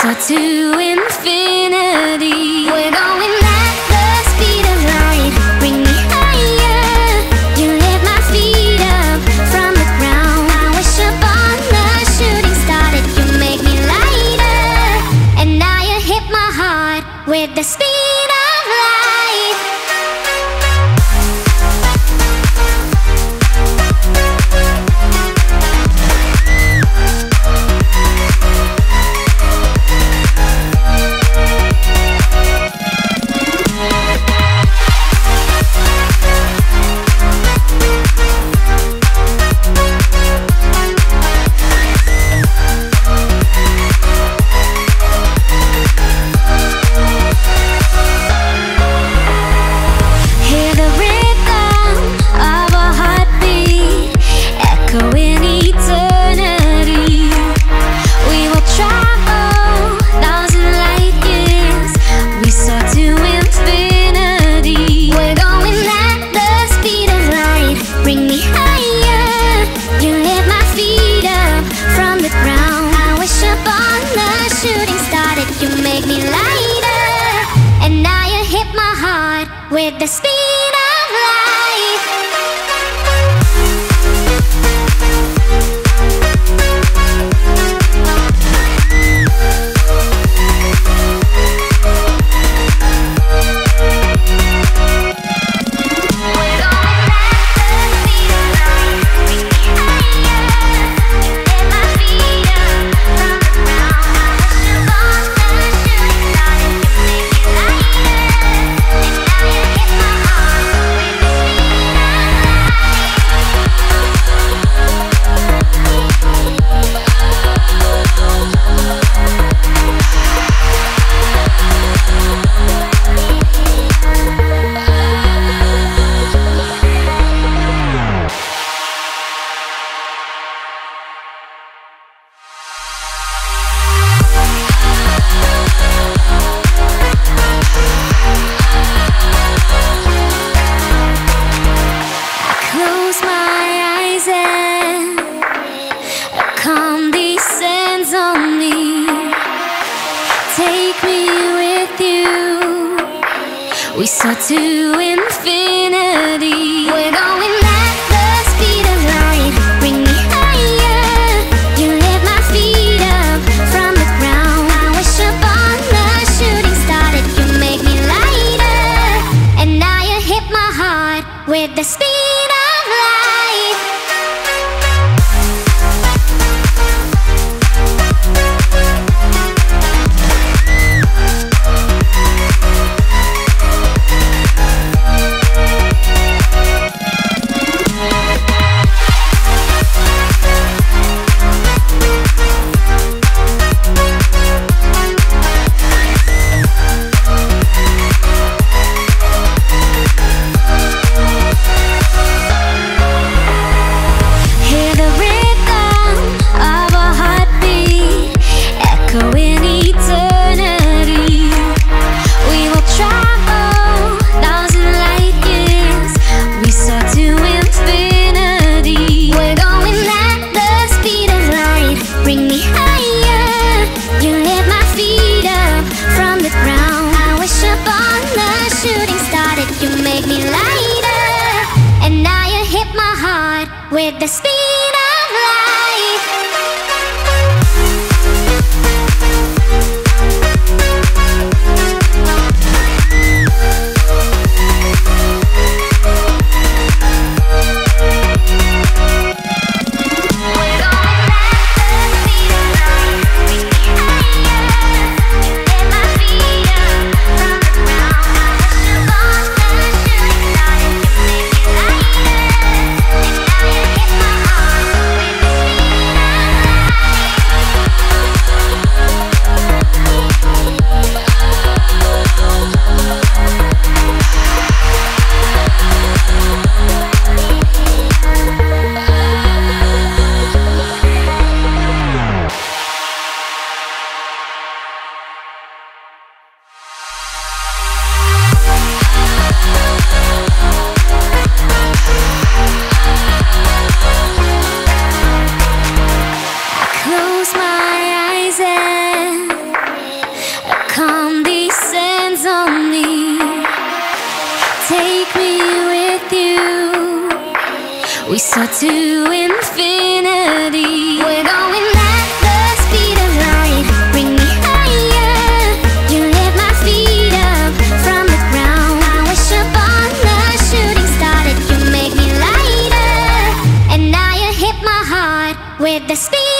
soar to infinity. We're going at the speed of light. Bring me higher. You lift my feet up from the ground. I wish upon the shooting star you make me lighter. And now you hit my heart with the speed. With the speed We soar to infinity. With the speed on. Take me with you. We soar to infinity. We're going at the speed of light. Bring me higher. You lift my feet up from the ground. I wish upon the shooting star that you make me lighter. And now you hit my heart with the speed.